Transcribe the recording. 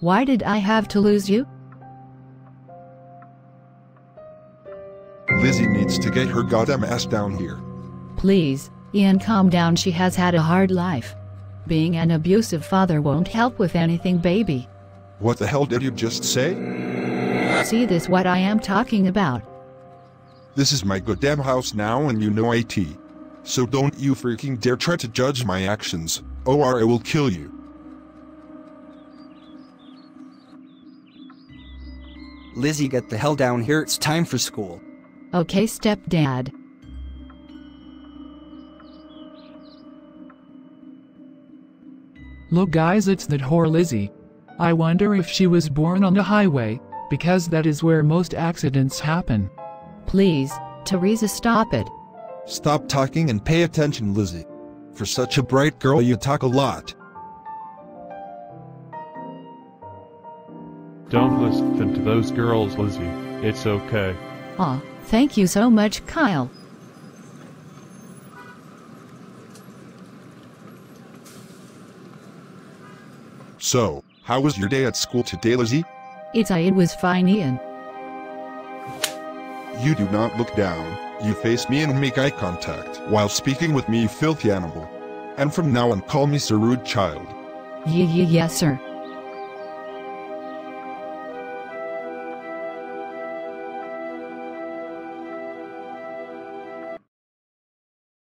Why did I have to lose you? Lizzie needs to get her goddamn ass down here. Please, Ian, calm down. She has had a hard life. Being an abusive father won't help with anything, baby. What the hell did you just say? See this what I am talking about. This is my goddamn house now and you know IT. So don't you freaking dare try to judge my actions, or I will kill you. Lizzie, get the hell down here. It's time for school. Okay, stepdad. Look guys it's that whore Lizzie. I wonder if she was born on the highway, because that is where most accidents happen. Please, Teresa, stop it. Stop talking and pay attention, Lizzie. For such a bright girl, you talk a lot. Don't listen to those girls, Lizzie. It's okay. Aw, thank you so much, Kyle. So, how was your day at school today, Lizzie? It's I, it was fine, Ian. You do not look down. You face me and make eye contact while speaking with me, you filthy animal. And from now on, call me Sir Rude Child. Yeah, yeah, yes, sir.